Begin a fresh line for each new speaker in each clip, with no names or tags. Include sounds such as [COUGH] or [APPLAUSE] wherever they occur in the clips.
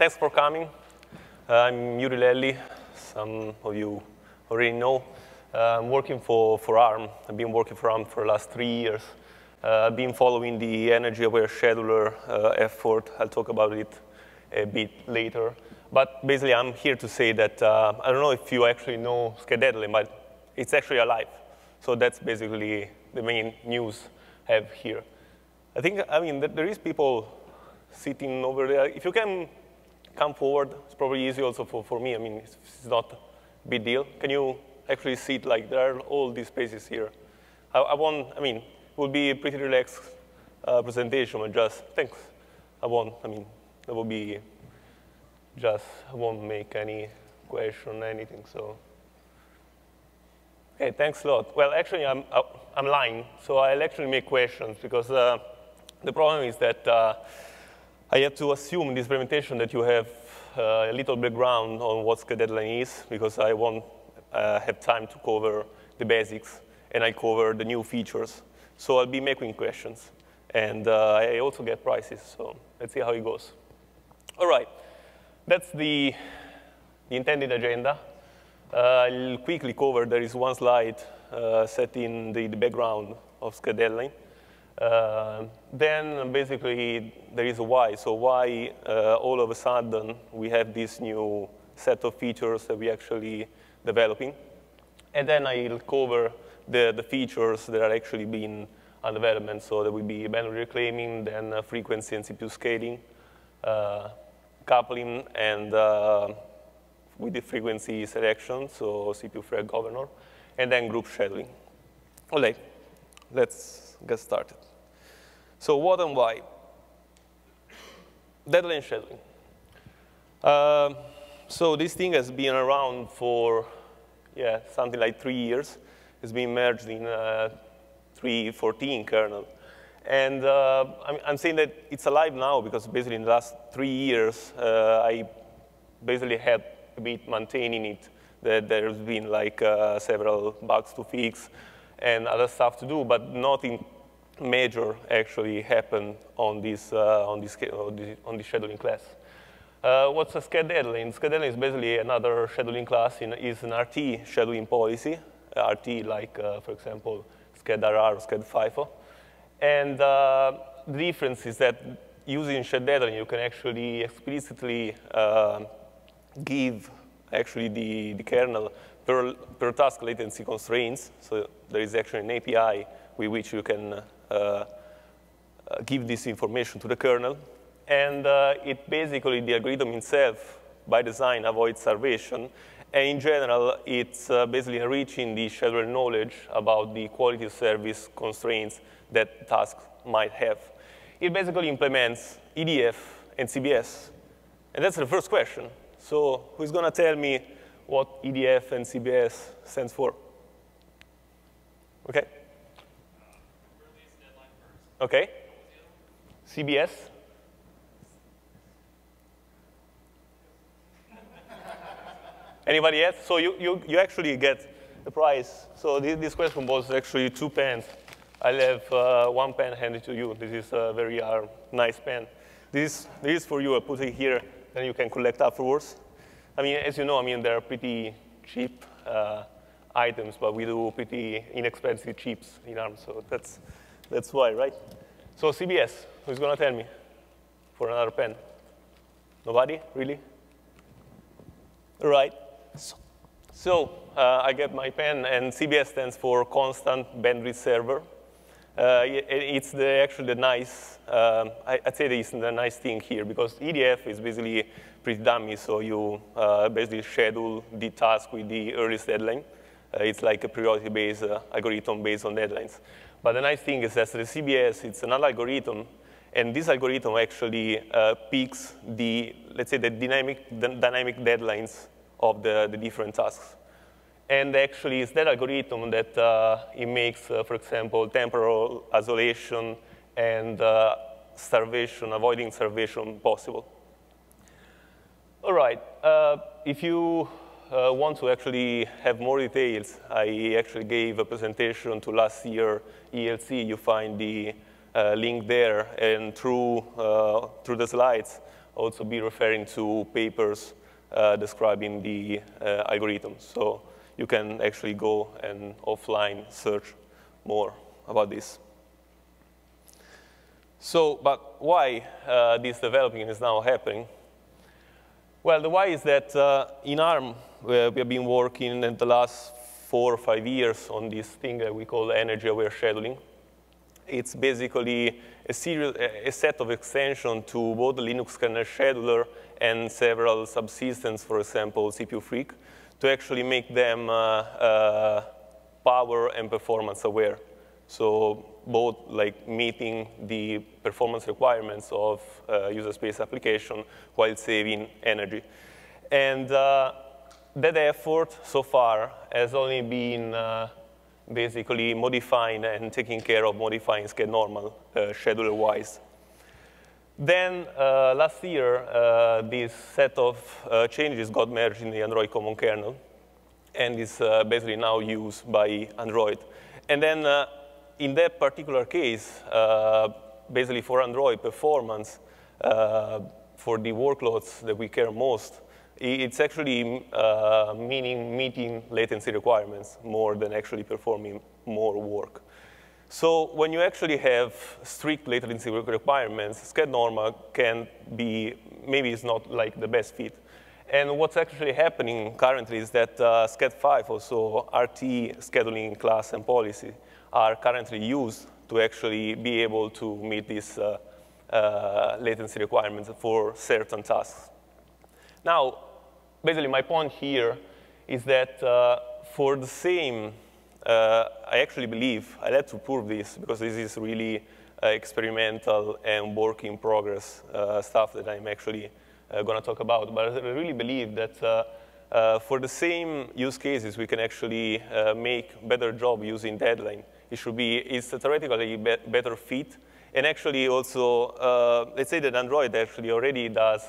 thanks for coming. Uh, I'm Juri Lelli. Some of you already know. Uh, I'm working for, for ARM. I've been working for ARM for the last three years. Uh, I've been following the energy aware scheduler uh, effort. I'll talk about it a bit later. But basically, I'm here to say that uh, I don't know if you actually know SCHED_DEADLINE, but it's actually alive. So that's basically the main news I have here. I think, I mean, there is people sitting over there. If you can come forward, it's probably easy also for, for me. I mean, it's, it's not a big deal. Can you actually see it like there are all these spaces here? I, I won't, I mean, it will be a pretty relaxed uh, presentation, just thanks. I won't, I mean, that will be just, I won't make any question, anything, so. Okay, thanks a lot. Well, actually, I'm, I'm lying, so I'll actually make questions because uh, the problem is that uh, I have to assume in this presentation that you have uh, a little background on what SCHED_DEADLINE is because I won't uh, have time to cover the basics and I cover the new features. So I'll be making questions. And uh, I also get prizes, so let's see how it goes. All right, that's the, the intended agenda. Uh, I'll quickly cover, there is one slide uh, set in the, the background of SCHED_DEADLINE. Uh, then basically there is a why. So why uh, all of a sudden we have this new set of features that we actually developing. And then I'll cover the, the features that are actually being on development. So there will be bandwidth reclaiming, then uh, frequency and CPU scaling, uh, coupling, and uh, with the frequency selection, so CPUFreq governor, and then group scheduling. All right, let's get started. So what and why? Deadline scheduling. Uh, so this thing has been around for, yeah, something like three years. It's been merged in uh, 3.14 kernel. And uh, I'm, saying that it's alive now because basically in the last three years, uh, I basically had a bit maintaining it. That there's been like uh, several bugs to fix and other stuff to do, but nothing major actually happen on this, uh, on, this, on, this, scheduling class. Uh, what's a SCHED_DEADLINE? SCHED_DEADLINE is basically another scheduling class, in, is an RT scheduling policy, uh, RT like, uh, for example, SCHED-RR or SCHED-FIFO. And uh, the difference is that using SCHED_DEADLINE, you can actually explicitly uh, give actually the, the kernel per, per task latency constraints. So there is actually an API with which you can give this information to the kernel. And uh, it basically, the algorithm itself, by design, avoids starvation. And in general, it's basically enriching the scheduler knowledge about the quality of service constraints that tasks might have. It basically implements EDF and CBS. And that's the first question. So who's going to tell me what EDF and CBS stands for? OK? Okay. CBS. Anybody else? So you, you, you actually get the prize. So this, this question was actually two pens. I'll have uh, one pen handed to you. This is a very uh, nice pen. This, this is for you. I put it here, and you can collect afterwards. I mean, as you know, I mean, they're pretty cheap uh, items, but we do pretty inexpensive chips in ARM. So that's, that's why, right? So CBS, who's going to tell me for another pen? Nobody? Really? All right. So, so uh, I get my pen, and CBS stands for Constant Bandwidth Server. Uh, it's the, actually the nice, um, I, would say it's the nice thing here, because EDF is basically pretty dummy, so you uh, basically schedule the task with the earliest deadline. Uh, it's like a priority-based uh, algorithm based on deadlines. But the nice thing is that the CBS, it's another algorithm, and this algorithm actually uh, picks the, let's say, the dynamic, the dynamic deadlines of the, the different tasks. And actually, it's that algorithm that uh, it makes, uh, for example, temporal isolation and uh, starvation, avoiding starvation possible. All right, uh, if you uh, want to actually have more details, I actually gave a presentation to last year ELC. You find the uh, link there, and through, uh, through the slides, also be referring to papers uh, describing the uh, algorithms. So you can actually go and offline search more about this. So, but why uh, this developing is now happening? Well, the why is that uh, in ARM, we have been working in the last four or five years on this thing that we call energy-aware scheduling. It's basically a, serial, a set of extensions to both the Linux kernel scheduler and several subsystems, for example, CPUFreq, to actually make them uh, uh, power and performance aware. So both like meeting the performance requirements of uh, user space application while saving energy. And uh, that effort so far has only been uh, basically modifying and taking care of modifying sched normal uh, scheduler-wise. Then uh, last year, uh, this set of uh, changes got merged in the Android common kernel and is uh, basically now used by Android. And then in that particular case, basically for Android performance, for the workloads that we care most, it's actually uh, meaning meeting latency requirements more than actually performing more work. So when you actually have strict latency requirements, sched normal can be, maybe it's not like the best fit. And what's actually happening currently is that uh, sched FIFO, also RT scheduling class and policy, are currently used to actually be able to meet these uh, uh, latency requirements for certain tasks. Now, basically my point here is that uh, for the same, uh, I actually believe, I had to prove this because this is really uh, experimental and work in progress uh, stuff that I'm actually uh, going to talk about. But I really believe that uh, for the same use cases, we can actually make better job using deadline. It should be, it's a theoretically be better fit. And actually also, let's say that Android actually already does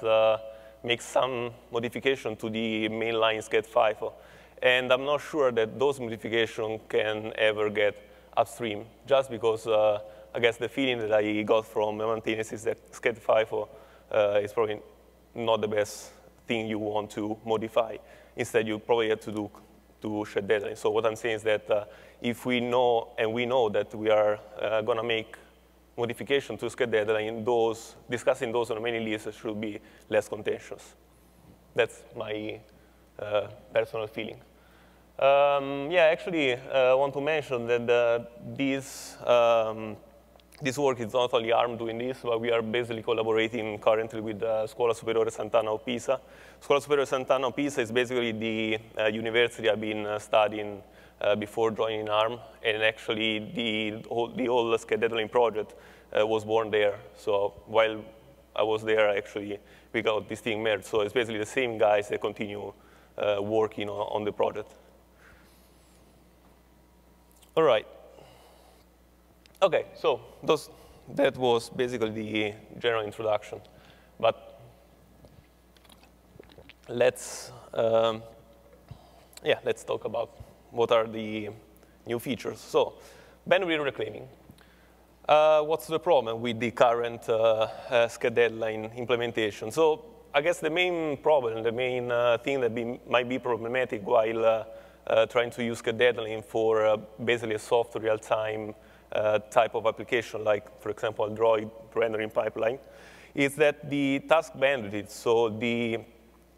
make some modification to the mainline sched FIFO. And I'm not sure that those modifications can ever get upstream, just because uh, I guess the feeling that I got from maintenance is that sched FIFO uh, is probably not the best thing you want to modify. Instead, you probably have to do to sched deadline. So what I'm saying is that uh, if we know, and we know that we are uh, going to make modification to sched deadline, those, discussing those on many mailing list should be less contentious. That's my uh, personal feeling. Um, yeah, actually, uh, I want to mention that uh, this, um, this work is not only ARM doing this, but we are basically collaborating currently with uh, Scuola Superiore Sant'Anna of Pisa. Scuola Superiore Sant'Anna of Pisa is basically the uh, university I've been uh, studying uh, before joining ARM, and actually the whole, the whole scheduling project uh, was born there. So while I was there, actually, we got this thing merged. So it's basically the same guys that continue uh, working on, on the project. All right. Okay, so those, that was basically the general introduction. But let's, um, yeah, let's talk about what are the new features. So bandwidth reclaiming. Uh, what's the problem with the current uh, uh, deadline implementation? So I guess the main problem, the main uh, thing that be, might be problematic while uh, uh, trying to use deadline for basically a soft real-time type of application, like, for example, Android rendering pipeline, is that the task bandwidth, so the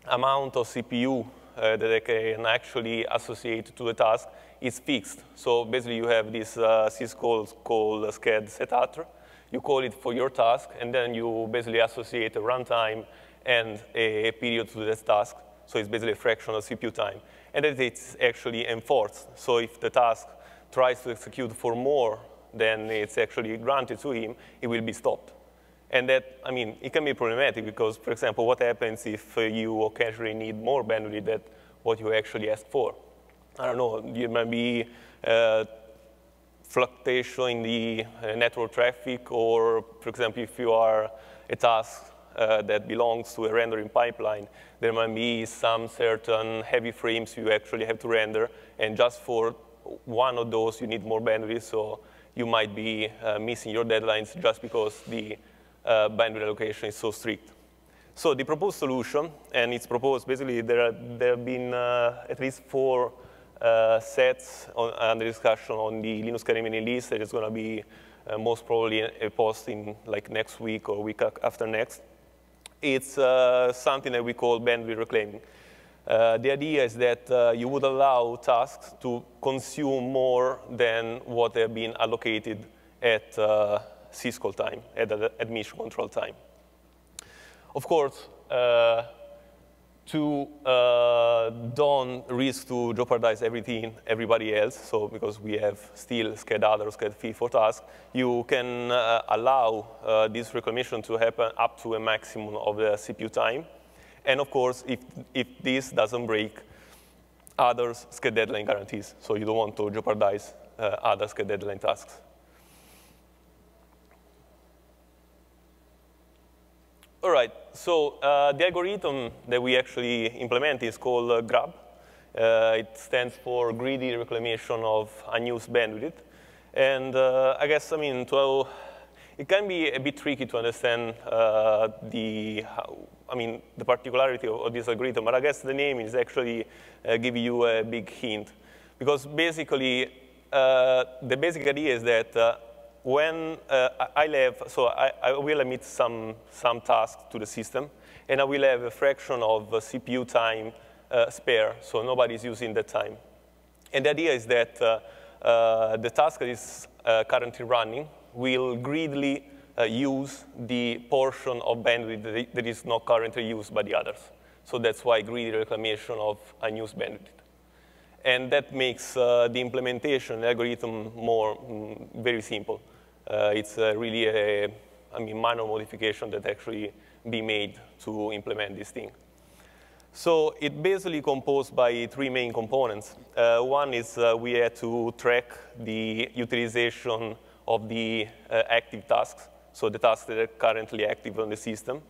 amount of CPU uh, that I can actually associate to the task is fixed. So basically, you have this uh, syscall called sched_setattr. You call it for your task, and then you basically associate a runtime and a period to this task. So it's basically a fraction of CPU time. And then it's actually enforced. So if the task tries to execute for more than it's actually granted to him, it will be stopped. And that, I mean, it can be problematic because, for example, what happens if you occasionally need more bandwidth than what you actually asked for? I don't know, there might be uh, fluctuation in the uh, network traffic, or, for example, if you are a task uh, that belongs to a rendering pipeline, there might be some certain heavy frames you actually have to render, and just for one of those, you need more bandwidth, so you might be uh, missing your deadlines just because the uh, bandwidth allocation is so strict. So the proposed solution, and it's proposed basically there, are, there have been uh, at least four uh, sets on, under discussion on the Linux Kernel mailing list. There is going to be uh, most probably a post in like next week or week after next. It's uh, something that we call bandwidth reclaiming. Uh, the idea is that uh, you would allow tasks to consume more than what they have been allocated at syscall time, at admission control time. Of course, uh, to uh, don't risk to jeopardize everything, everybody else, so because we have still sched or sched FIFO task, you can uh, allow uh, this reclamation to happen up to a maximum of the CPU time. And of course, if, if this doesn't break, others sched deadline guarantees. So you don't want to jeopardize uh, other sched deadline tasks. All right, so uh, the algorithm that we actually implement is called uh, GRUB. Uh, it stands for Greedy Reclamation of Unused Bandwidth. And uh, I guess, I mean, to, it can be a bit tricky to understand uh, the, how, I mean, the particularity of, of, this algorithm, but I guess the name is actually uh, giving you a big hint. Because basically, the basic idea is that when uh, I have, so I, I, will emit some, some task to the system, and I will have a fraction of CPU time uh, spare, so nobody's using that time. And the idea is that uh, uh the task that is uh, currently running will greedily uh, use the portion of bandwidth that is not currently used by the others. So that's why greedy reclamation of unused bandwidth. And that makes the implementation algorithm more mm, very simple. Uh, it's uh, really a I mean, minor modification that actually be made to implement this thing. So it basically composed by three main components. Uh, one is uh, we had to track the utilization of the uh, active tasks, so the tasks that are currently active on the system,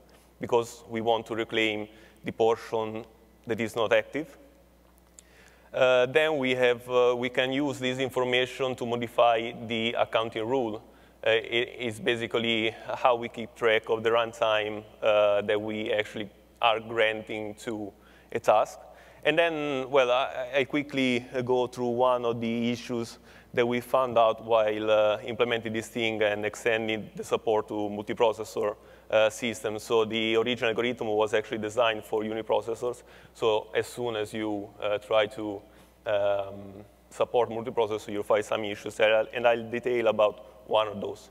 because we want to reclaim the portion that is not active. Uh, then we, have, we can use this information to modify the accounting rule is basically how we keep track of the runtime uh, that we actually are granting to a task. And then, well, I, I, quickly go through one of the issues that we found out while uh, implementing this thing and extending the support to multiprocessor uh, systems. So the original algorithm was actually designed for uniprocessors. So as soon as you uh, try to um, support multiprocessor, you'll find some issues there. And I'll detail about one of those,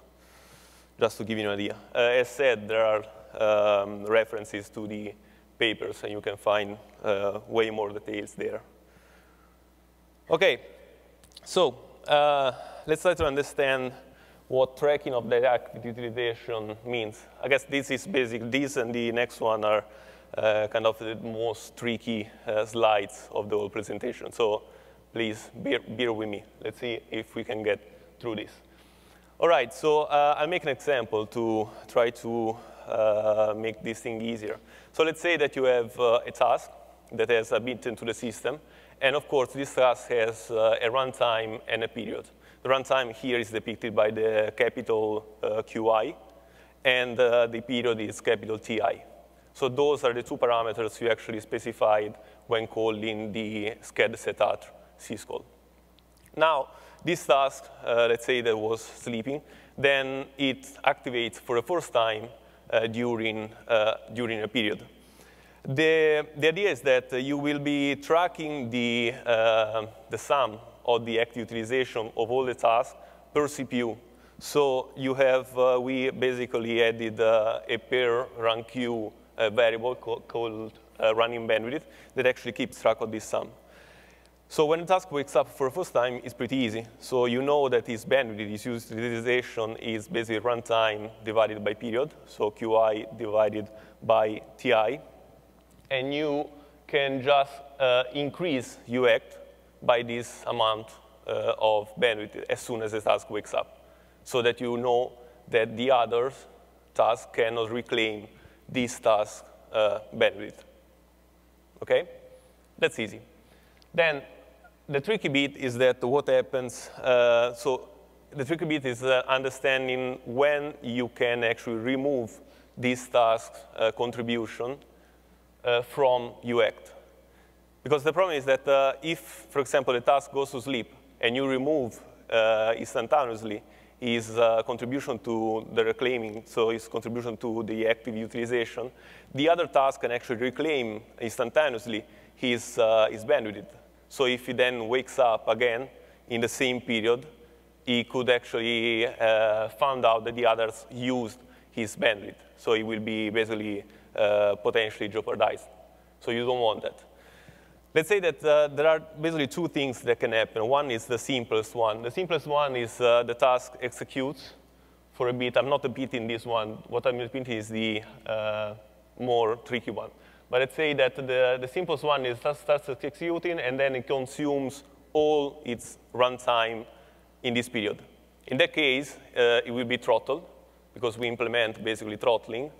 just to give you an idea. Uh, as said, there are um, references to the papers, and you can find uh, way more details there. OK, so uh, let's try to understand what tracking of the utilization means. I guess this is basic. This and the next one are uh, kind of the most tricky uh, slides of the whole presentation. So please bear, bear with me. Let's see if we can get through this. All right, so uh, I'll make an example to try to uh, make this thing easier. So let's say that you have uh, a task that has a bit into the system. And of course, this task has uh, a runtime and a period. The runtime here is depicted by the capital uh, QI, and uh, the period is capital TI. So those are the two parameters you actually specified when calling the sched_setattr syscall. Now, this task, uh, let's say that was sleeping, then it activates for the first time uh, during, uh, during a period. The, the idea is that you will be tracking the, uh, the sum of the active utilization of all the tasks per CPU. So you have, uh, we basically added a pair run queue variable called running bandwidth that actually keeps track of this sum. So when a task wakes up for the first time, it's pretty easy. So you know that its bandwidth, its utilization is basically runtime divided by period, so QI divided by TI. And you can just uh, increase UACT by this amount uh, of bandwidth as soon as the task wakes up, so that you know that the other task cannot reclaim this task uh, bandwidth. Okay? That's easy. Then the tricky bit is that what happens, uh, so the tricky bit is uh, understanding when you can actually remove this task uh, contribution uh, from uact. Because the problem is that uh, if, for example, the task goes to sleep and you remove uh, instantaneously his contribution to the reclaiming, so his contribution to the active utilization, the other task can actually reclaim instantaneously his, his bandwidth. So if he then wakes up again in the same period, he could actually uh, find out that the others used his bandwidth. So he will be basically uh, potentially jeopardized. So you don't want that. Let's say that uh, there are basically two things that can happen. One is the simplest one. The simplest one is uh, the task executes for a bit. I'm not repeating this one. What I'm repeating is the uh, more tricky one. But let's say that the, the simplest one is just starts executing, and then it consumes all its runtime in this period. In that case, uh, it will be throttled, because we implement basically throttling.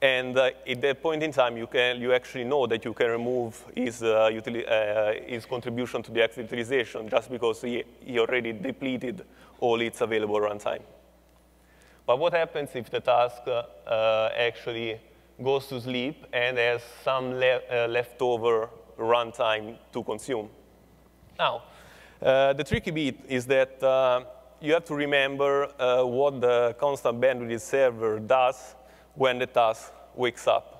And uh, at that point in time, you, can, you actually know that you can remove his, uh, uh, his contribution to the active utilization just because he, he already depleted all its available runtime. But what happens if the task uh, uh, actually goes to sleep and has some le uh, leftover runtime to consume? Now, the tricky bit is that you have to remember what the constant bandwidth server does when the task wakes up.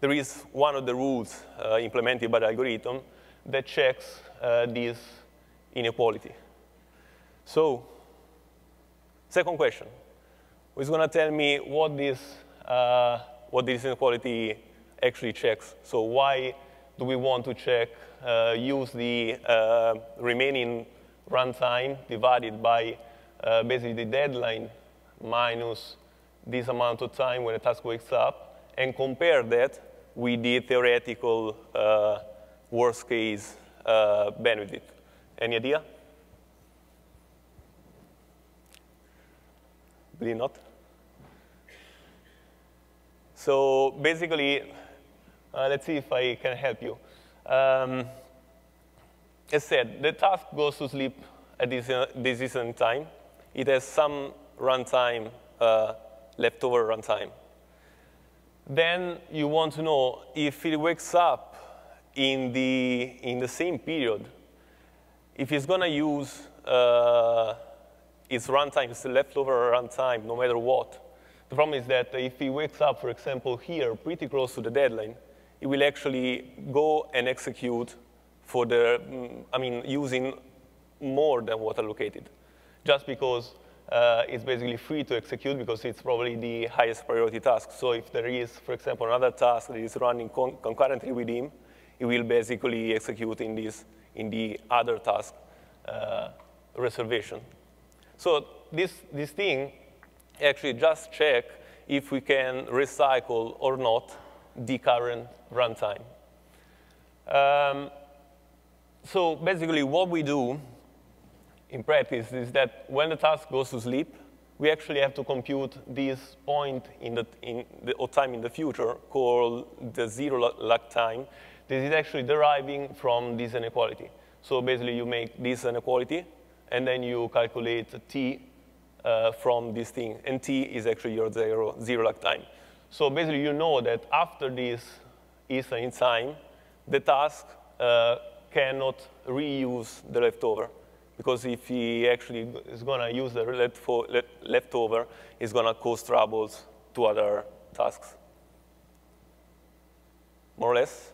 There is one of the rules uh, implemented by the algorithm that checks uh, this inequality. So, second question. Who's going to tell me what this, uh, what this inequality actually checks? So why do we want to check, uh, use the uh, remaining runtime divided by uh, basically the deadline minus this amount of time when a task wakes up and compare that with the theoretical uh, worst case uh, bandwidth. Any idea? Believe not? So basically, uh, let's see if I can help you. Um, as said, the task goes to sleep at this, uh, instant time. It has some runtime uh, leftover runtime. Then you want to know if it wakes up in the, in the same period, if it's going to use uh, its runtime, its leftover runtime, no matter what. The problem is that if he wakes up, for example, here, pretty close to the deadline, he will actually go and execute for the, mm, I mean, using more than what allocated, just because uh, it's basically free to execute because it's probably the highest priority task. So if there is, for example, another task that is running con concurrently with him, it will basically execute in, this, in the other task uh, reservation. So this, this thing actually just check if we can recycle or not the current runtime. Um, so basically what we do in practice is that when the task goes to sleep, we actually have to compute this point in the, in the or time in the future called the zero lag time. This is actually deriving from this inequality. So basically you make this inequality, and then you calculate t uh, from this thing. And t is actually your zero, zero lag time. So basically you know that after this in time, the task uh, cannot reuse the leftover because if he actually is going to use the leftover, it's going to cause troubles to other tasks. More or less?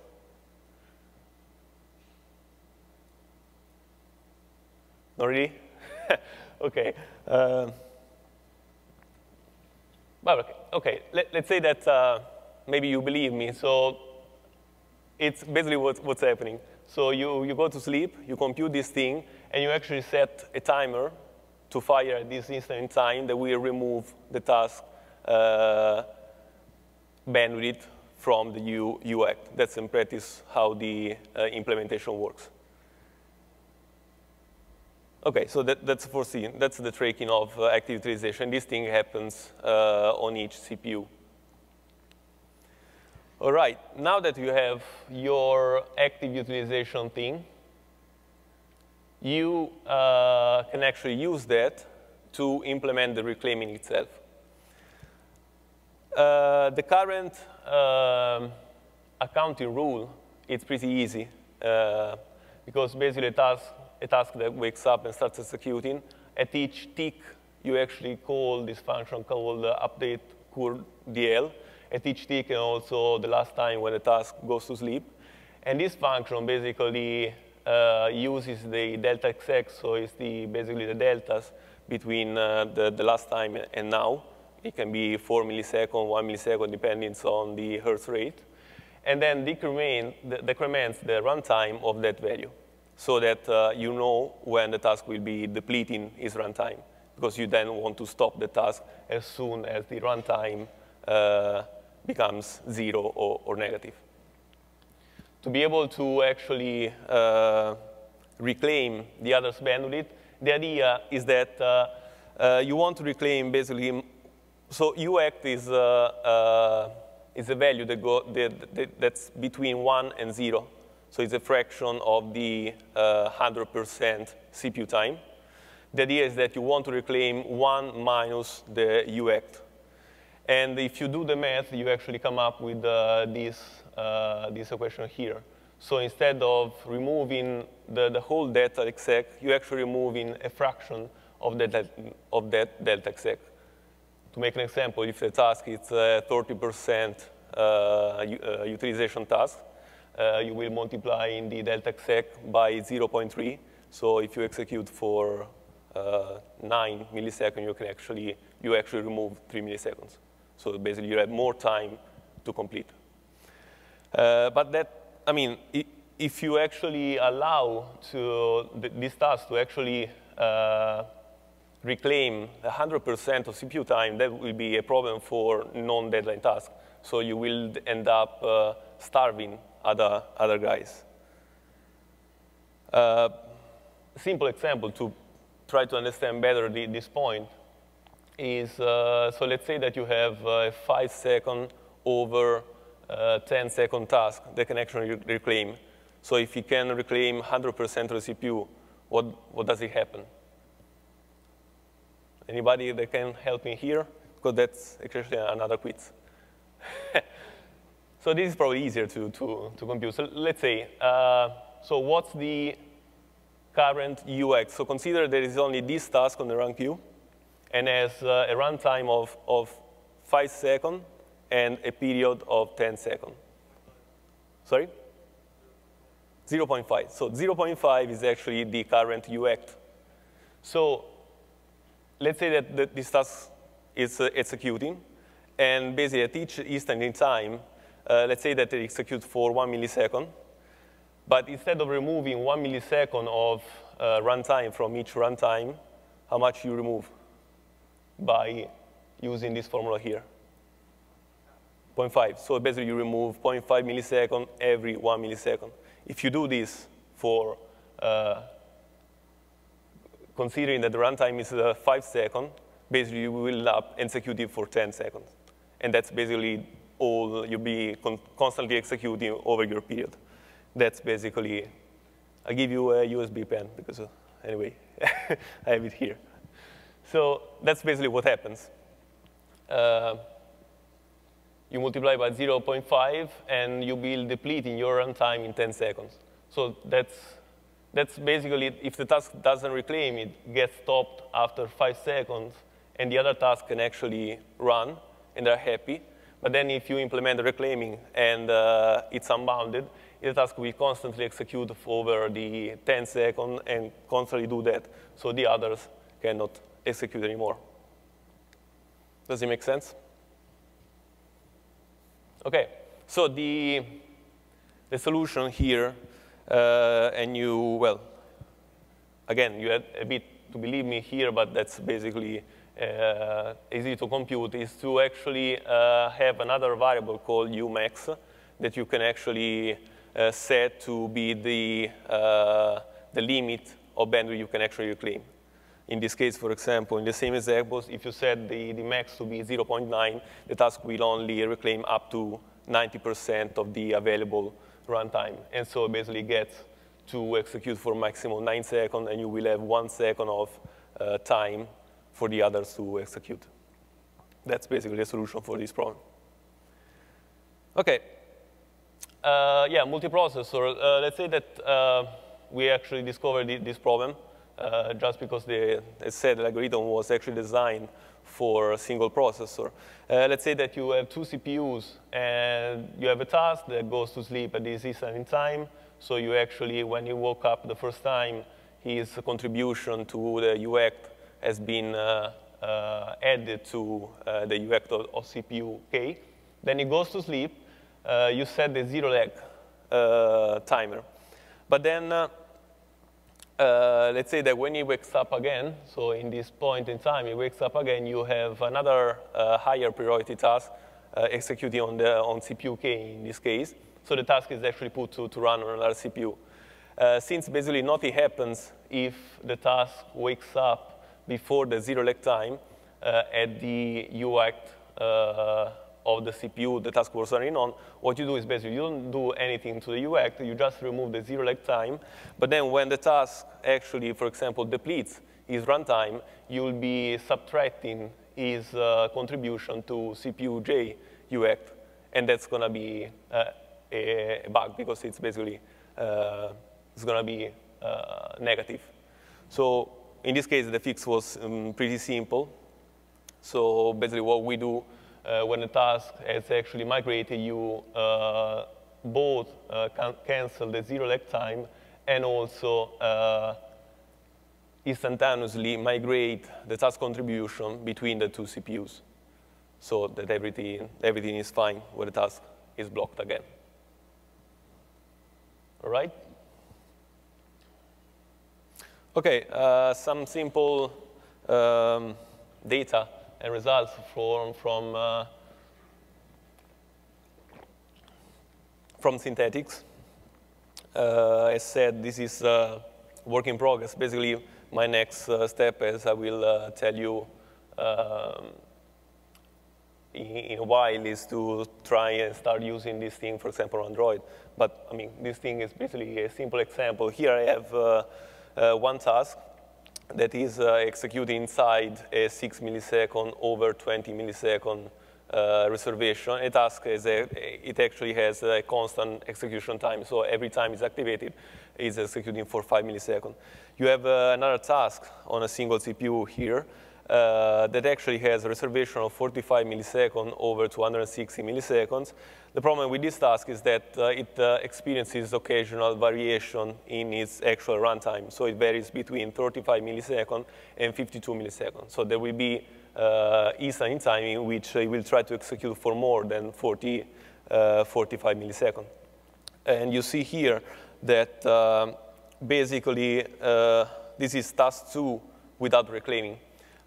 Not really? [LAUGHS] okay. Uh, well, okay. Let, us say that uh, maybe you believe me. So it's basically what, what's happening. So you, you go to sleep, you compute this thing, and you actually set a timer to fire at this instant in time that will remove the task uh, bandwidth from the UACT. That's in practice how the uh, implementation works. Okay, so that, that's foreseen. That's the tracking of uh, active utilization. This thing happens uh, on each CPU. All right, now that you have your active utilization thing, you uh, can actually use that to implement the reclaiming itself. Uh, the current um, accounting rule, it's pretty easy uh, because basically a task, a task that wakes up and starts executing, at each tick, you actually call this function called update curl DL at each tick and also the last time when the task goes to sleep. And this function basically uh, uses the delta exec, so it's the, basically the deltas between uh, the, the last time and now. It can be 4 milliseconds, 1 millisecond, depending on the hertz rate. And then decrement, decrements the runtime of that value so that uh, you know when the task will be depleting its runtime because you then want to stop the task as soon as the runtime uh, becomes zero or, or, negative. To be able to actually uh, reclaim the other's bandwidth, the idea is that uh, uh you want to reclaim basically, so uact is, uh, is a value that, go, that, that, that's between one and zero. So it's a fraction of the 100% CPU time. The idea is that you want to reclaim 1 minus the uact. And if you do the math, you actually come up with uh, this, uh, this equation here. So instead of removing the, the whole delta exec, you're actually removing a fraction of, the, of that delta exec. To make an example, if the task is a 30% uh, uh, utilization task, uh, you will multiply in the delta exec by 0.3. So if you execute for uh, 9 milliseconds, you can actually, you actually remove 3 milliseconds. So basically, you have more time to complete. Uh, but that, I mean, if you actually allow to th this task to actually uh, reclaim 100% of CPU time, that will be a problem for non-deadline tasks. So you will end up uh, starving other, other guys. Uh, simple example to try to understand better the, this point is, uh, so let's say that you have a five second over uh, 10 second task that can actually reclaim. So if you can reclaim 100% of the CPU, what, what does it happen? Anybody that can help me here? Because that's actually another quiz. [LAUGHS] So this is probably easier to, to, to compute. So let's say, uh, so what's the current UACT? So consider there is only this task on the run queue and has uh, a runtime of, of 5 seconds and a period of 10 seconds. Sorry? 0.5. So 0.5 is actually the current UACT. So let's say that, that this task is uh, executing, and basically at each instant in time, uh, let's say that it executes for one millisecond. But instead of removing one millisecond of uh, runtime from each runtime, how much you remove by using this formula here? 0.5. So basically you remove 0.5 millisecond every one millisecond. If you do this for uh, considering that the runtime is uh, five seconds, basically you will execute it for 10 seconds. And that's basically all you'll be con constantly executing over your period. That's basically, I'll give you a USB pen because uh, anyway, [LAUGHS] I have it here. So that's basically what happens. Uh, you multiply by 0.5 and you will deplete in your runtime in 10 seconds. So that's, that's basically, if the task doesn't reclaim, it gets stopped after five seconds and the other task can actually run and they're happy. But then if you implement reclaiming and uh, it's unbounded, the task will constantly execute over the 10 seconds and constantly do that, so the others cannot execute anymore. Does it make sense? OK, so the, the solution here, uh, and you, well, again, you had a bit to believe me here, but that's basically uh, easy to compute is to actually uh, have another variable called umax that you can actually uh, set to be the, uh, the limit of bandwidth you can actually reclaim. In this case, for example, in the same examples, if you set the, the max to be 0.9, the task will only reclaim up to 90% of the available runtime. And so basically gets to execute for maximum 9 seconds, and you will have 1 second of uh, time for the others to execute. That's basically the solution for this problem. Okay. Uh, yeah, multiprocessor. Uh, let's say that uh, we actually discovered this problem uh, just because the, as said, the algorithm was actually designed for a single processor. Uh, let's say that you have two CPUs and you have a task that goes to sleep at this instant in time. So you actually, when you woke up the first time, his contribution to the UACT has been uh, uh, added to uh, the of, CPU K. Then it goes to sleep. You set the zero lag timer. But then uh, let's say that when he wakes up again, so in this point in time, he wakes up again, you have another uh, higher priority task uh, executing on, the, on CPU K in this case. So the task is actually put to, to run on another CPU. Since basically nothing happens if the task wakes up before the zero lag time uh, at the UACT of the CPU the task was running on, what you do is basically you don't do anything to the UACT, you just remove the zero lag time. But then when the task actually, for example, depletes his runtime, you'll be subtracting his uh, contribution to CPU J UACT. And that's going to be uh, a, bug because it's basically uh, it's going to be uh, negative. So in this case, the fix was um, pretty simple. So basically what we do uh, when the task has actually migrated, you uh, both uh, can cancel the zero lag time and also uh, instantaneously migrate the task contribution between the two CPUs so that everything, everything is fine when the task is blocked again. All right? Okay, uh, some simple um, data and results from, from, uh, from synthetics. Uh, as said, this is work in progress. Basically, my next uh, step is I will uh, tell you um, in, in, a while is to try and start using this thing, for example, on Android. But I mean, this thing is basically a simple example. Here I have uh, one task that is uh, executed inside a 6 millisecond over 20 millisecond uh, reservation. A task is a, it actually has a constant execution time. So every time it's activated, it's executing for 5 milliseconds. You have uh, another task on a single CPU here uh, that actually has a reservation of 45 milliseconds over 260 milliseconds. The problem with this task is that uh, it uh, experiences occasional variation in its actual runtime. So it varies between 35 milliseconds and 52 milliseconds. So there will be uh, instant in time in which it will try to execute for more than 40, uh, 45 milliseconds. And you see here that uh, basically uh, this is task two without reclaiming.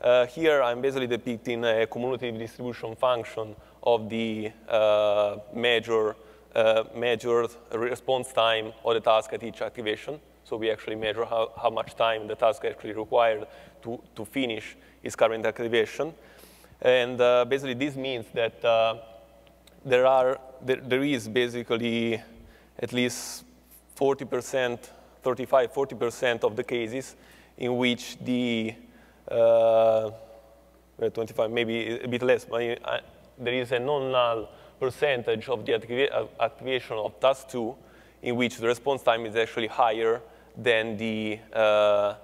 Uh, here I'm basically depicting a cumulative distribution function of the uh, major, uh, measured response time of the task at each activation. So we actually measure how, how much time the task actually required to, to finish its current activation. And uh, basically this means that uh, there, are, there, there is basically at least 40%, 35, 40% of the cases in which the uh, 25, maybe a bit less, but uh, there is a non-null percentage of the activa activation of task 2 in which the response time is actually higher than, the, uh,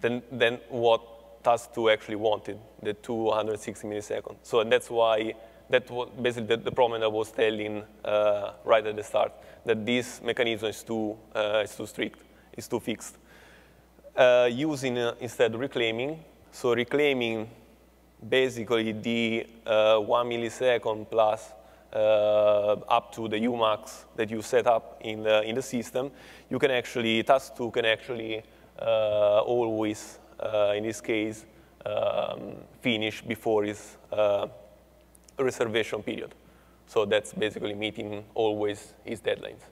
than, than what task 2 actually wanted, the 260 milliseconds. So that's why that was basically the, the, problem I was telling uh, right at the start, that this mechanism is too, uh, is too strict, is too fixed. Uh, using uh, instead reclaiming, so reclaiming basically the uh, one millisecond plus uh, up to the Umax that you set up in the, in the system, you can actually, task 2 can actually uh, always, uh, in this case, um, finish before its reservation period. So that's basically meeting always its deadlines.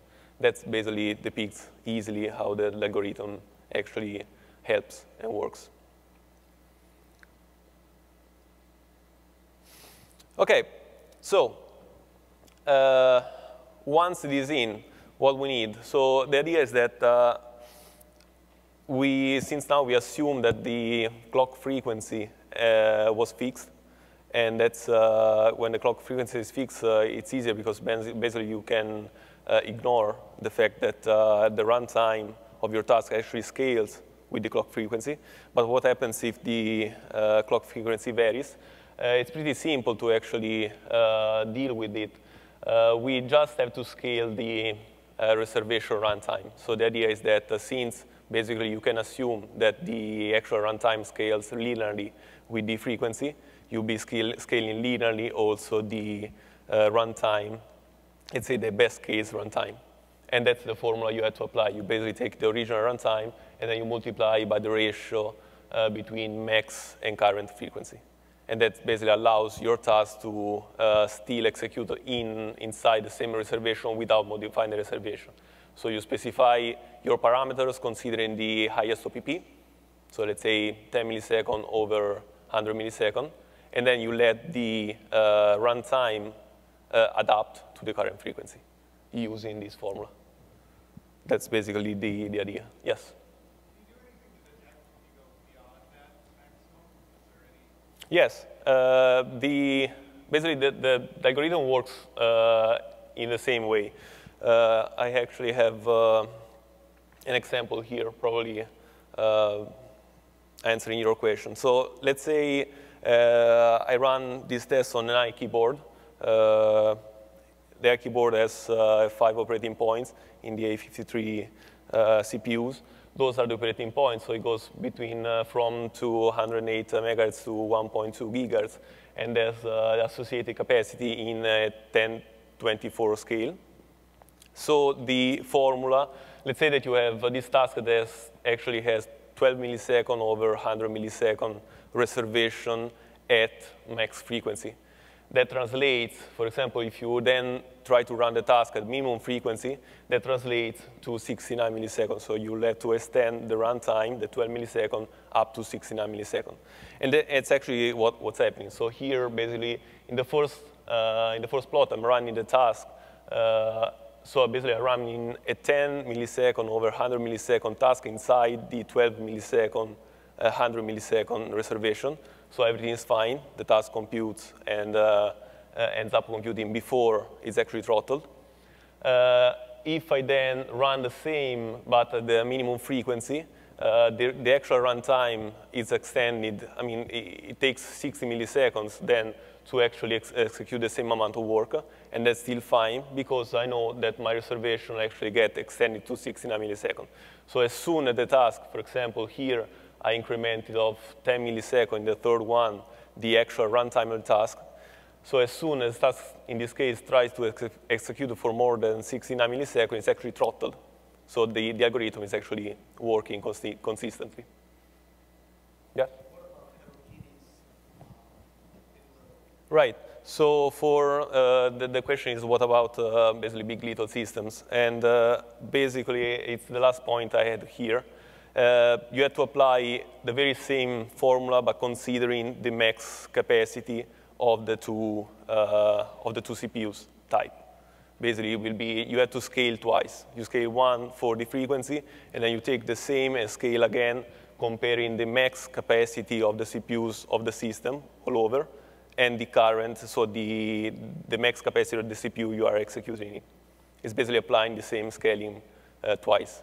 That's basically depicts easily how the algorithm actually helps and works. Okay, so uh, once it is in, what we need. So the idea is that uh, we, since now we assume that the clock frequency uh, was fixed, And that's uh, when the clock frequency is fixed, uh, it's easier because basically you can uh, ignore the fact that the runtime of your task actually scales with the clock frequency. But what happens if the uh, clock frequency varies? Uh, it's pretty simple to actually deal with it. we just have to scale the reservation runtime. So the idea is that since basically you can assume that the actual runtime scales linearly with the frequency, you'll be scale, scaling linearly also the uh, runtime, let's say the best case runtime. And that's the formula you have to apply. You basically take the original runtime, and then you multiply by the ratio uh, between max and current frequency. And that basically allows your task to uh, still execute in, inside the same reservation without modifying the reservation. So you specify your parameters considering the highest OPP. So let's say 10 millisecond over 100 millisecond and then you let the uh, runtime uh, adapt to the current frequency using this formula. That's basically the, the idea. Yes? Yes. Uh, the, basically, the, the, the, algorithm works uh, in the same way. Uh, I actually have uh, an example here, probably answering your question. So let's say uh, I run this test on an HiKey board. Uh, the keyboard has uh, five operating points in the A53 CPUs. Those are the operating points, so it goes between uh, from 208 megahertz to 1.2 gigahertz, and there's uh, the associated capacity in uh, 1024 scale. So the formula, let's say that you have this task that actually has 12 millisecond over 100 millisecond reservation at max frequency. That translates, for example, if you then try to run the task at minimum frequency, that translates to 69 milliseconds. So you'll have to extend the runtime, the 12 milliseconds, up to 69 milliseconds. And that's actually what, what's happening. So here, basically, in the first, uh, in the first plot, I'm running the task. Uh, so basically, I'm running a 10 millisecond over 100 millisecond task inside the 12 millisecond 100 millisecond reservation. So everything is fine. The task computes and uh, ends up computing before it's actually throttled. Uh, if I then run the same, but at the minimum frequency, uh, the, the, actual runtime is extended. I mean, it, it, takes 60 milliseconds then to actually ex execute the same amount of work, and that's still fine because I know that my reservation actually get extended to 69 milliseconds. So as soon as the task, for example, here I incremented of 10 milliseconds the third one, the actual runtime of the task. So as soon as task, in this case, tries to ex execute for more than 69 milliseconds, it's actually throttled. So the, the algorithm is actually working consi consistently. Yeah? Right. So for uh, the, the, question is what about uh, basically big little systems? And uh, basically, it's the last point I had here uh, you have to apply the very same formula, but considering the max capacity of the two, uh, of the two CPUs type. Basically, it will be, you have to scale twice. You scale one for the frequency, and then you take the same and scale again, comparing the max capacity of the CPUs of the system all over, and the current, so the, the max capacity of the CPU you are executing it. It's basically applying the same scaling uh, twice.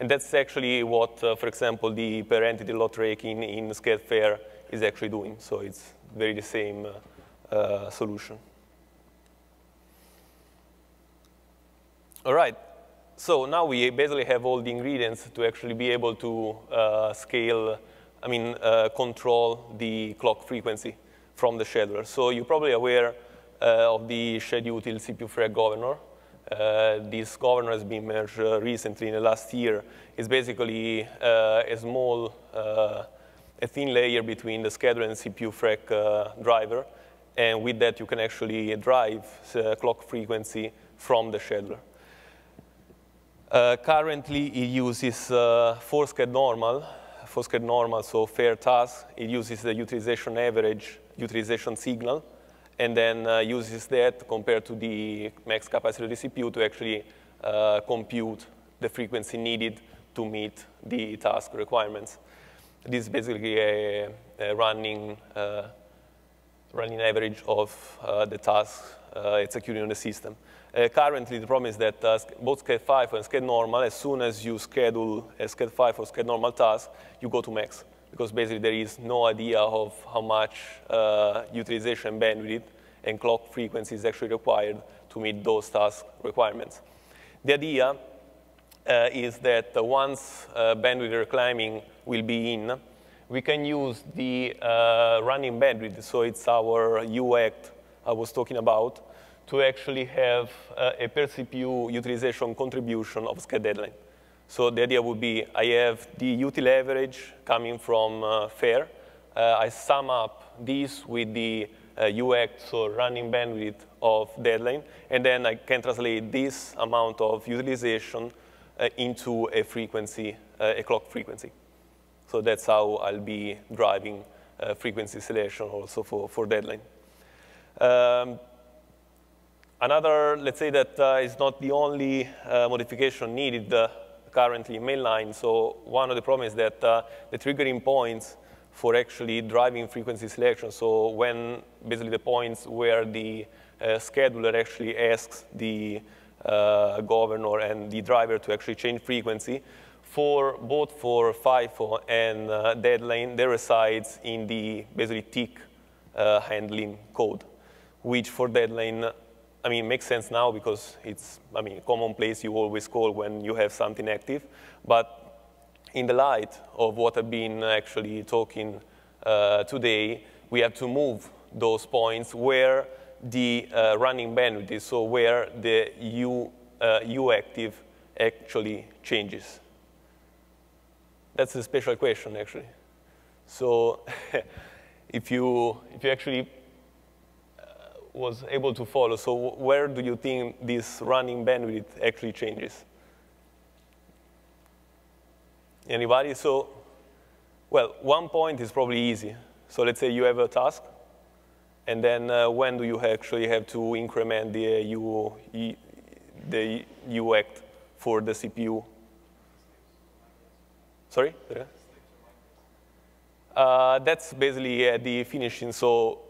And that's actually what, uh, for example, the per entity load tracking in sched fair is actually doing. So it's very the same uh, uh, solution. All right. So now we basically have all the ingredients to actually be able to uh, scale, I mean, uh, control the clock frequency from the scheduler. So you're probably aware uh, of the schedutil CPUFreq governor. Uh, this governor has been merged recently in the last year. It's basically a small, a thin layer between the scheduler and CPUFreq uh, driver. And with that, you can actually drive the clock frequency from the scheduler. currently, it uses uh, four-sched normal, four-sched normal, so fair task. It uses the utilization average, utilization signal, and then uh, uses that compared to the max capacity of the CPU to actually uh, compute the frequency needed to meet the task requirements. This is basically a, a running uh, running average of uh, the tasks uh, executing on the system. Uh, currently, the problem is that both sched FIFO and sched normal, as soon as you schedule a sched FIFO or sched normal task, you go to max. Because basically there is no idea of how much uh, utilization bandwidth and clock frequency is actually required to meet those task requirements. The idea uh, is that once uh, bandwidth reclaiming will be in, we can use the uh, running bandwidth, so it's our UACT I was talking about, to actually have uh, a per CPU utilization contribution of SCHED_DEADLINE. So the idea would be I have the util average coming from uh, FAIR. Uh, I sum up this with the uh, UACT, so running bandwidth of deadline, and then I can translate this amount of utilization uh, into a frequency, uh, a clock frequency. So that's how I'll be driving uh, frequency selection also for, for deadline. Um, another, let's say that uh, is not the only uh, modification needed uh, currently in mainline. So one of the problems is that uh, the triggering points for actually driving frequency selection, so when basically the points where the uh, scheduler actually asks the governor and the driver to actually change frequency, for both for FIFO and uh, deadline, there resides in the basically tick uh, handling code, which for deadline, I mean, makes sense now because it's, I mean, commonplace you always call when you have something active. But in the light of what I've been actually talking uh, today, we have to move those points where the uh, running bandwidth is, so where the U, uh, U active actually changes. That's a special question, actually. So [LAUGHS] if, you, if you actually uh, was able to follow, so where do you think this running bandwidth actually changes? Anybody? So, well, one point is probably easy. So let's say you have a task, and then uh, when do you actually have to increment the uh, U, the U act for the CPU Sorry? Uh, that's basically uh, the finishing. So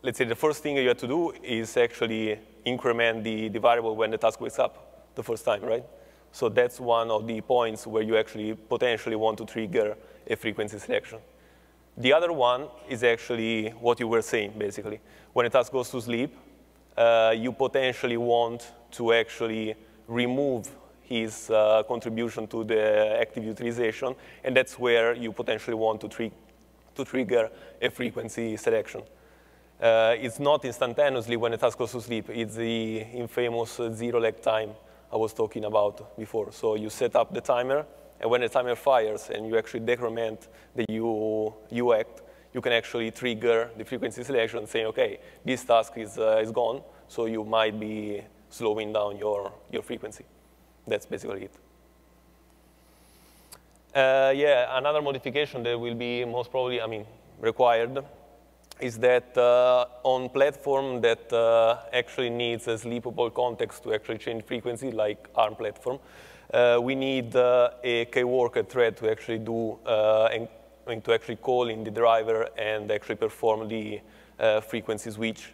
let's say the first thing you have to do is actually increment the, the variable when the task wakes up the first time, right? So that's one of the points where you actually potentially want to trigger a frequency selection. The other one is actually what you were saying, basically. When a task goes to sleep, uh, you potentially want to actually remove his uh, contribution to the active utilization, and that's where you potentially want to, tri to trigger a frequency selection. Uh, it's not instantaneously when a task goes to sleep. It's the infamous zero lag time I was talking about before. So you set up the timer, and when the timer fires and you actually decrement the U, U act, you can actually trigger the frequency selection saying, OK, this task is, uh, is gone, so you might be slowing down your, your frequency. That's basically it. Uh, yeah, another modification that will be most probably, I mean, required is that uh, on platform that uh, actually needs a sleepable context to actually change frequency, like ARM platform, uh, we need uh, a K-worker thread to actually do, uh, and, to actually call in the driver and actually perform the frequency switch.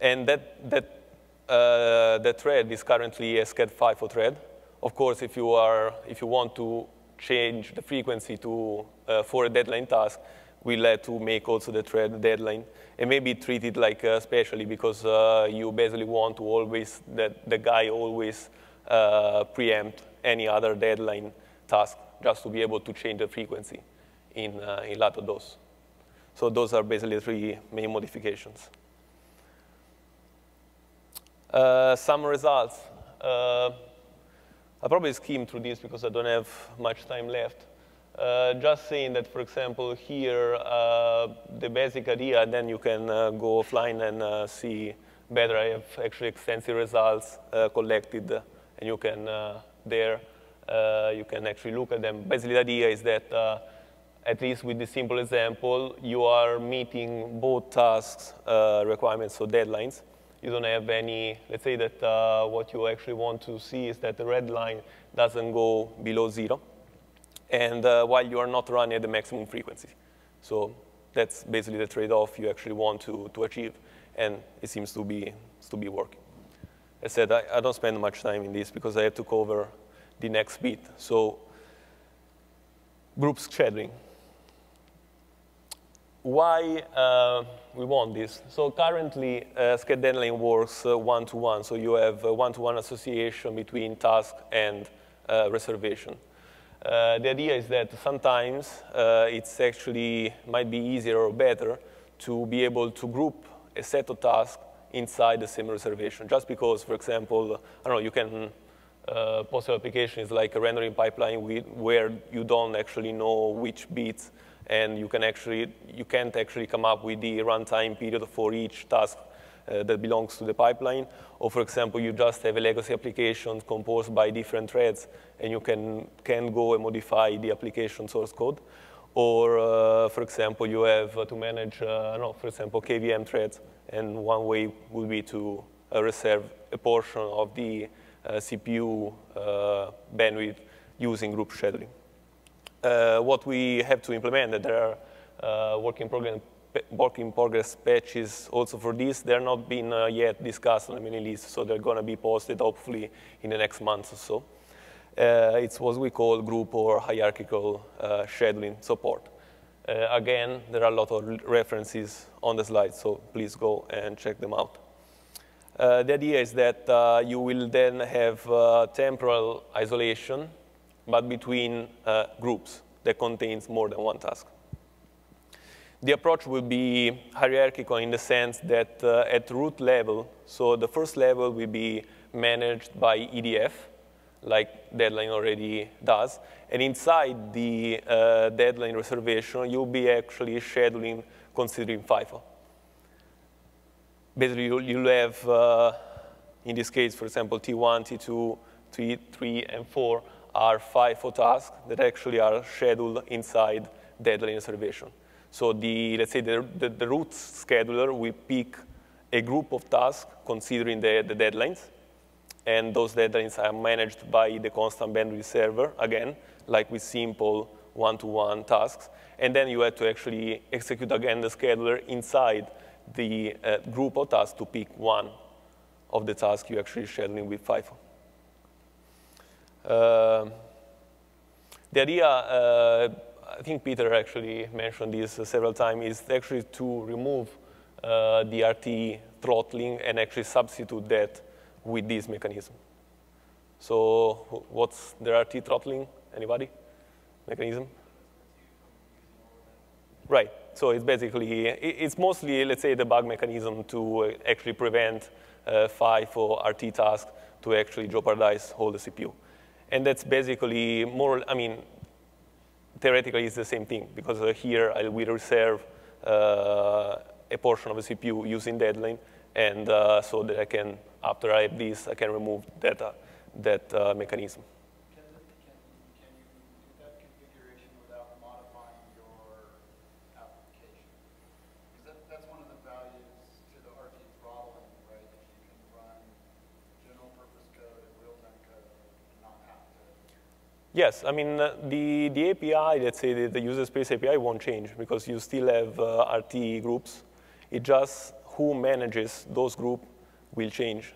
And that, that, that thread is currently a sched FIFO thread. Of course, if you, are, if you want to change the frequency to, uh, for a deadline task, we'll have to make also the thread deadline and maybe treat it like uh, specially because uh, you basically want to always, that the guy always uh, preempt any other deadline task just to be able to change the frequency in, uh, in LatoDOS. So those are basically three main modifications. Uh, some results. I'll probably skim through this because I don't have much time left. Uh, just saying that, for example, here, uh, the basic idea, then you can uh, go offline and uh, see better. I have actually extensive results uh, collected, and you can, uh, there, you can actually look at them. Basically, the idea is that, at least with this simple example, you are meeting both tasks requirements, so deadlines, you don't have any, let's say that uh, what you actually want to see is that the red line doesn't go below zero, and uh, while you are not running at the maximum frequency. So that's basically the trade-off you actually want to, to achieve, and it seems to be, to be working. As I said, I, I don't spend much time in this because I have to cover the next bit. So group scheduling. Why uh, we want this? So currently, uh, scheduling works one-to-one. Uh, -one. So you have one-to-one -one association between task and uh, reservation. Uh, the idea is that sometimes uh, it's actually might be easier or better to be able to group a set of tasks inside the same reservation. Just because, for example, I don't know, you can uh, possible application is like a rendering pipeline with, where you don't actually know which bits and you can actually you can't actually come up with the runtime period for each task uh, that belongs to the pipeline. Or for example, you just have a legacy application composed by different threads, and you can, can go and modify the application source code. Or, uh, for example, you have uh, to manage, uh, no, for example, KVM threads, and one way would be to uh, reserve a portion of the uh, CPU bandwidth using group scheduling. What we have to implement, that there are working program work in progress patches also for this. They're not been uh, yet discussed on the mailing list, so they're going to be posted hopefully in the next month or so. Uh, it's what we call group or hierarchical uh, scheduling support. Uh, again, there are a lot of references on the slide, so please go and check them out. Uh, the idea is that uh, you will then have temporal isolation, but between groups that contains more than one task. The approach will be hierarchical in the sense that uh, at root level, so the first level will be managed by EDF, like Deadline already does. And inside the uh, Deadline reservation, you'll be actually scheduling considering FIFO. Basically, you'll, you'll have, uh, in this case, for example, T1, T2, T3, and 4 are FIFO tasks that actually are scheduled inside Deadline reservation. So the, let's say the, the, the root scheduler will pick a group of tasks considering the, the deadlines. And those deadlines are managed by the constant bandwidth server, again, like with simple one-to-one -one tasks. And then you have to actually execute again the scheduler inside the uh, group of tasks to pick one of the tasks you actually scheduling with FIFO. Uh, the idea uh, I think Peter actually mentioned this several times, is actually to remove uh, the RT throttling and actually substitute that with this mechanism. So what's the RT throttling? Anybody? Mechanism? Right. So it's basically, it's mostly, let's say, the bug mechanism to uh, actually prevent uh, FIFO RT task to actually jeopardize all the CPU. And that's basically more, I mean, theoretically it's the same thing because uh, here I will reserve uh, a portion of the CPU using deadline, and uh, so that I can, after I have this, I can remove that, that uh, mechanism. Yes, I mean, uh, the, the API, let's say the, the, user space API won't change because you still have uh, RT groups. It just who manages those groups will change.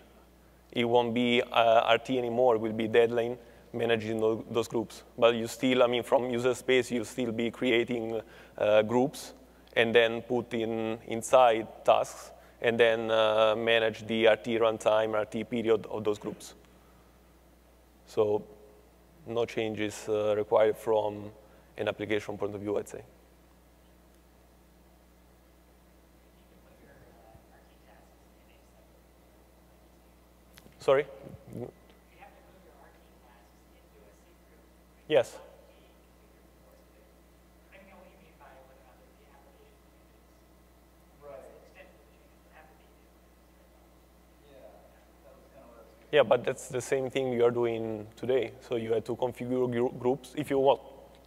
It won't be uh, RT anymore, it will be deadline managing those groups. But you still, I mean, from user space, you'll still be creating uh, groups and then put in inside tasks and then uh, manage the RT runtime, RT period of those groups. So no changes uh, required from an application point of view, I'd say. Sorry? Yes. Yeah, but that's the same thing you are doing today. So you have to configure groups if you want.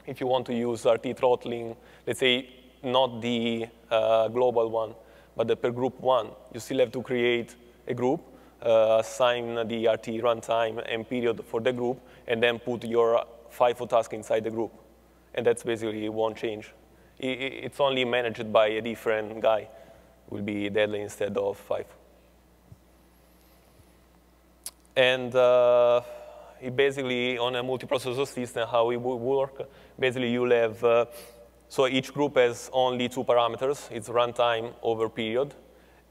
If you want to use RT throttling, let's say not the uh, global one, but the per group one, you still have to create a group, uh, assign the RT runtime and period for the group, and then put your FIFO task inside the group. And that's basically one change. it's only managed by a different guy. It will be Deadly instead of FIFO. And uh, it basically, on a multiprocessor system, how it would work, basically you'll have, uh, so each group has only two parameters. It's runtime over period.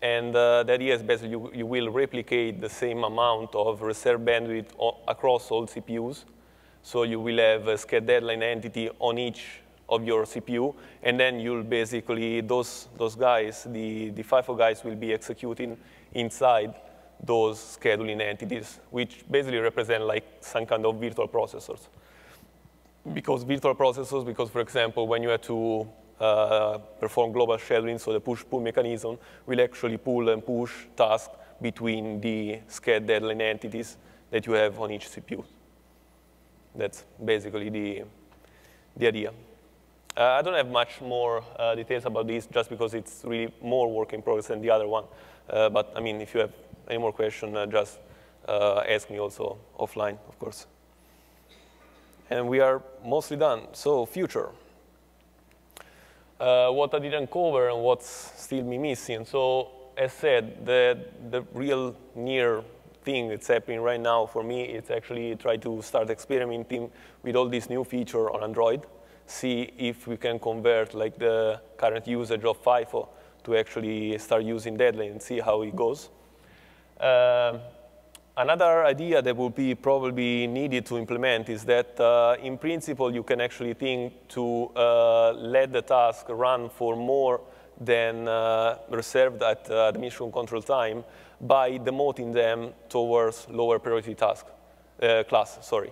And uh, the idea is basically you, you, will replicate the same amount of reserve bandwidth across all CPUs. So you will have a sched deadline entity on each of your CPU, and then you'll basically, those, those guys, the, the FIFO guys will be executing inside those scheduling entities, which basically represent like some kind of virtual processors. Because virtual processors, because for example, when you have to uh, perform global scheduling, so the push-pull mechanism will actually pull and push tasks between the sched deadline entities that you have on each CPU. That's basically the, the idea. Uh, I don't have much more uh, details about this just because it's really more work in progress than the other one. Uh, but I mean, if you have any more questions, uh, just uh, ask me also offline, of course. And we are mostly done. So future. Uh, what I didn't cover and what's still me missing. So as said, the, the real near thing that's happening right now for me is actually try to start experimenting with all these new features on Android see if we can convert like the current usage of FIFO to actually start using Deadline and see how it goes. Um, another idea that would be probably needed to implement is that uh, in principle you can actually think to uh, let the task run for more than uh, reserved at uh, the control time by demoting them towards lower priority task uh, class. Sorry.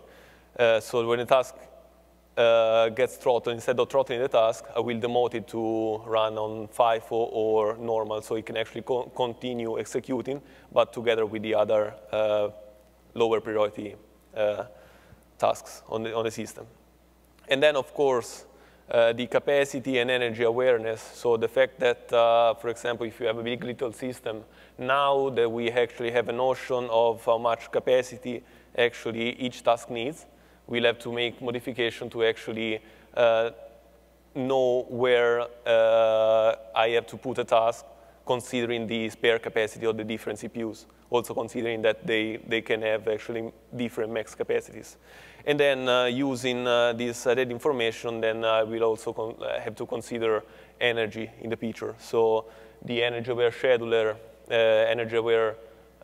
Uh, so when the task uh, gets throttled, instead of throttling the task, I will demote it to run on FIFO or normal so it can actually co continue executing, but together with the other uh, lower priority uh, tasks on the, on the system. And then, of course, uh, the capacity and energy awareness. So the fact that, uh, for example, if you have a big little system, now that we actually have a notion of how much capacity actually each task needs, we'll have to make modification to actually uh, know where uh, I have to put a task, considering the spare capacity of the different CPUs, also considering that they, they can have actually different max capacities. And then uh, using uh, this added information, then I will also uh, have to consider energy in the picture. So the energy-aware scheduler, uh, energy-aware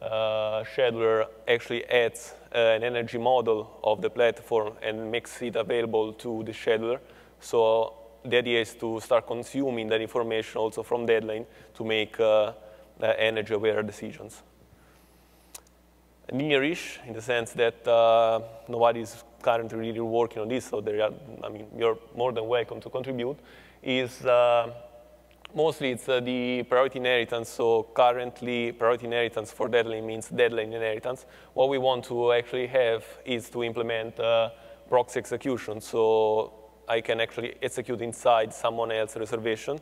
uh, scheduler actually adds uh, an energy model of the platform and makes it available to the scheduler. So the idea is to start consuming that information also from Deadline to make uh, energy-aware decisions. Nearish, in the sense that uh, nobody is currently really working on this, so are, I mean, you're more than welcome to contribute, is uh, mostly it's uh, the priority inheritance. So currently, priority inheritance for deadline means deadline inheritance. What we want to actually have is to implement uh, proxy execution. So I can actually execute inside someone else's reservation.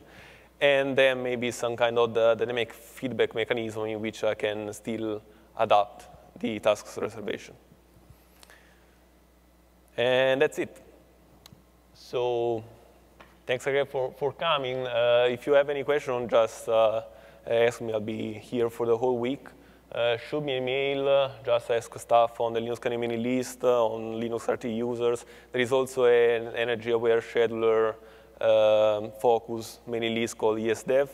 And then maybe some kind of the dynamic feedback mechanism in which I can still adapt the task's reservation. And that's it. So Thanks again for, for coming. Uh, if you have any question, just uh, ask me. I'll be here for the whole week. Uh, shoot me an email, uh, just ask stuff on the Linux mailing list, uh, on Linux RT users. There is also an energy-aware scheduler um, focus mailing list called eas-dev.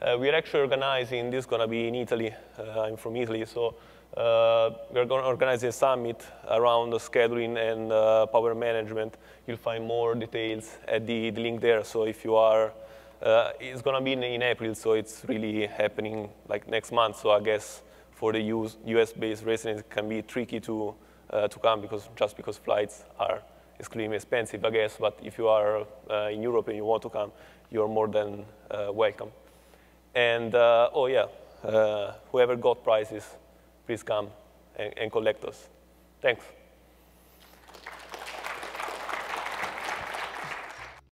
Uh, we're actually organizing, this going to be in Italy. I'm from Italy, so we're going to organize a summit around the scheduling and uh, power management. You'll find more details at the, the link there. So if you are, uh, it's going to be in, in, April, so it's really happening like next month. So I guess for the US-based residents, it can be tricky to, uh, to come because just because flights are extremely expensive, I guess. But if you are uh, in Europe and you want to come, you're more than uh, welcome. And oh yeah, whoever got prizes, please come and, and collect us. Thanks.